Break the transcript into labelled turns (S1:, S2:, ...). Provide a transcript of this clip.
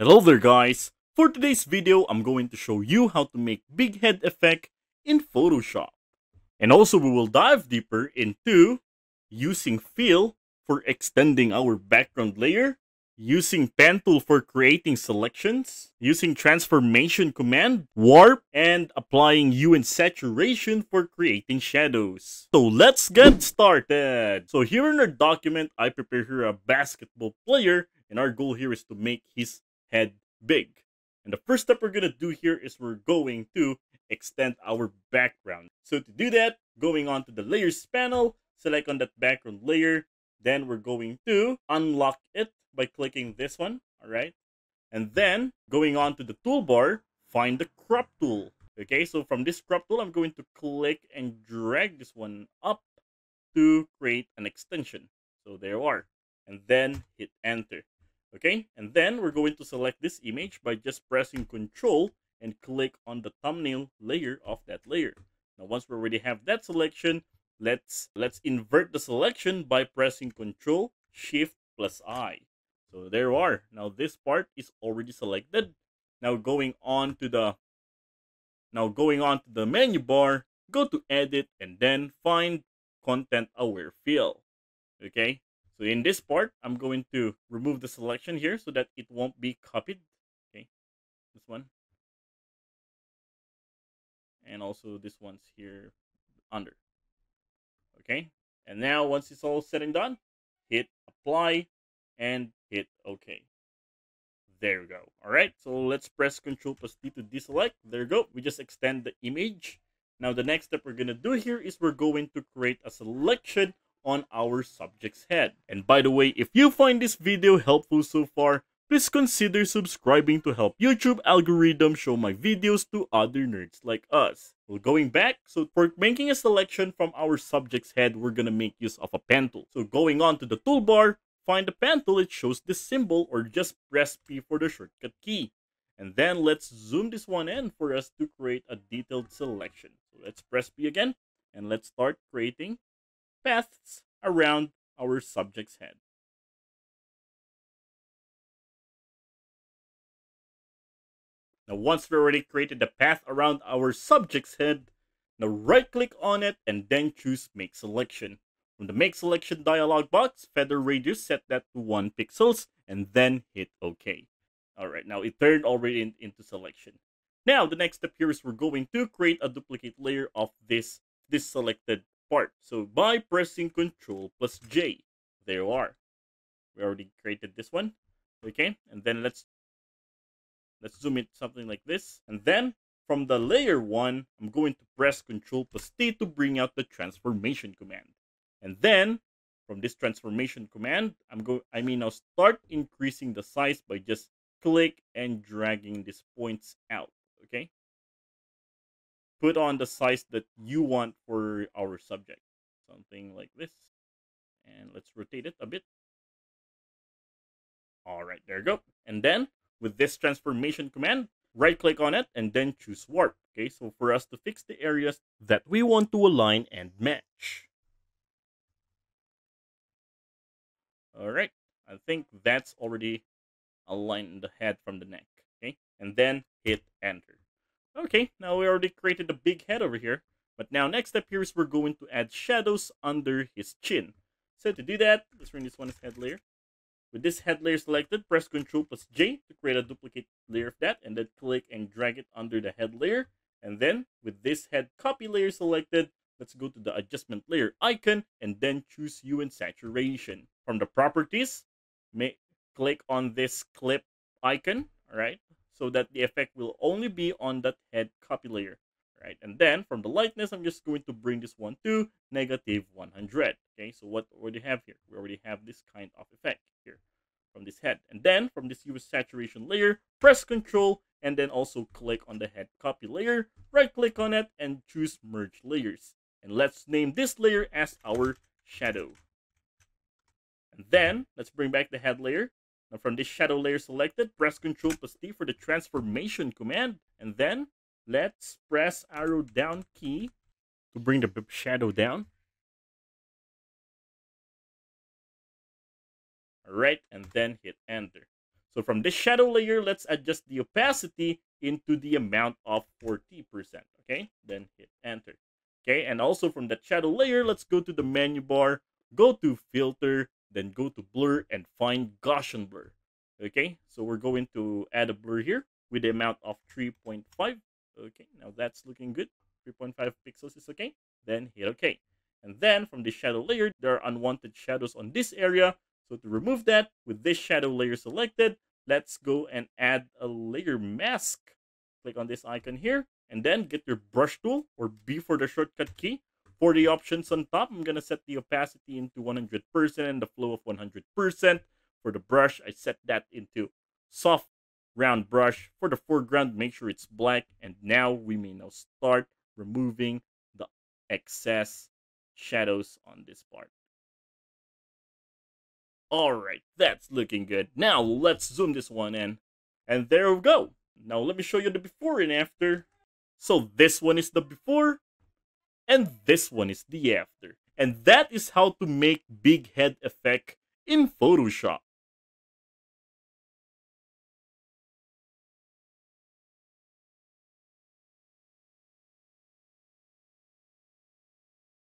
S1: Hello there guys! For today's video, I'm going to show you how to make big head effect in Photoshop. And also we will dive deeper into using fill for extending our background layer, using pen tool for creating selections, using transformation command, warp, and applying hue and saturation for creating shadows. So let's get started! So here in our document, I prepare here a basketball player and our goal here is to make his head big. And the first step we're going to do here is we're going to extend our background. So to do that, going on to the layers panel, select on that background layer, then we're going to unlock it by clicking this one, all right? And then going on to the toolbar, find the crop tool. Okay, so from this crop tool, I'm going to click and drag this one up to create an extension. So there you are. And then hit enter. Okay, and then we're going to select this image by just pressing Control and click on the thumbnail layer of that layer. Now, once we already have that selection, let's let's invert the selection by pressing Control Shift plus I. So there you are. Now this part is already selected. Now going on to the now going on to the menu bar, go to Edit and then find Content Aware Fill. Okay, so in this part, I'm going to remove the selection here so that it won't be copied. Okay, this one. And also this one's here under. Okay, and now once it's all said and done, hit apply and hit OK. There we go. All right, so let's press Control plus D to deselect. There we go. We just extend the image. Now the next step we're going to do here is we're going to create a selection on our subject's head. And by the way, if you find this video helpful so far, please consider subscribing to help YouTube algorithm show my videos to other nerds like us. Well, going back, so for making a selection from our subject's head, we're gonna make use of a pen tool. So going on to the toolbar, find the pen tool, it shows this symbol, or just press P for the shortcut key. And then let's zoom this one in for us to create a detailed selection. So let's press P again, and let's start creating paths around our subject's head. Now, once we already created the path around our subject's head, now right click on it and then choose Make Selection. From the Make Selection dialog box, feather radius, set that to 1 pixels and then hit OK. Alright, now it turned already in, into selection. Now, the next step here is we're going to create a duplicate layer of this, this selected part. So by pressing Control plus J, there you are. We already created this one. Okay, and then let's let's zoom it something like this. And then from the layer one, I'm going to press Control plus T to bring out the transformation command. And then from this transformation command, I'm going I mean I'll start increasing the size by just click and dragging these points out. Okay put on the size that you want for our subject. Something like this. And let's rotate it a bit. All right, there you go. And then with this transformation command, right click on it and then choose warp. Okay, so for us to fix the areas that we want to align and match. All right, I think that's already aligned the head from the neck. Okay, and then hit enter. Okay, now we already created a big head over here. But now next step here is we're going to add shadows under his chin. So to do that, let's bring this one as head layer. With this head layer selected, press Ctrl plus J to create a duplicate layer of that, and then click and drag it under the head layer. And then with this head copy layer selected, let's go to the adjustment layer icon and then choose hue and saturation. From the properties, may click on this clip icon, all right? So that the effect will only be on that head copy layer. Right, and then from the lightness, I'm just going to bring this one to negative 100. Okay, so what we already have here? We already have this kind of effect here from this head. And then from this hue saturation layer, press Control and then also click on the head copy layer. Right click on it and choose Merge Layers. And let's name this layer as our shadow. And then let's bring back the head layer now from this shadow layer selected, press Ctrl plus T for the transformation command. And then let's press arrow down key to bring the shadow down. Alright, and then hit enter. So from this shadow layer, let's adjust the opacity into the amount of 40%. Okay, then hit enter. Okay, and also from that shadow layer, let's go to the menu bar, go to filter, then go to blur and find Gaussian blur. Okay, so we're going to add a blur here with the amount of 3.5. Okay, now that's looking good. 3.5 pixels is okay. Then hit OK. And then from the shadow layer, there are unwanted shadows on this area. So to remove that, with this shadow layer selected, let's go and add a layer mask. Click on this icon here, and then get your brush tool, or B for the shortcut key. For the options on top, I'm going to set the opacity into 100% and the flow of 100%. For the brush, I set that into soft round brush. For the foreground, make sure it's black. And now we may now start removing the excess shadows on this part. Alright, that's looking good. Now let's zoom this one in. And there we go. Now let me show you the before and after. So this one is the before, and this one is the after. And that is how to make big head effect in Photoshop.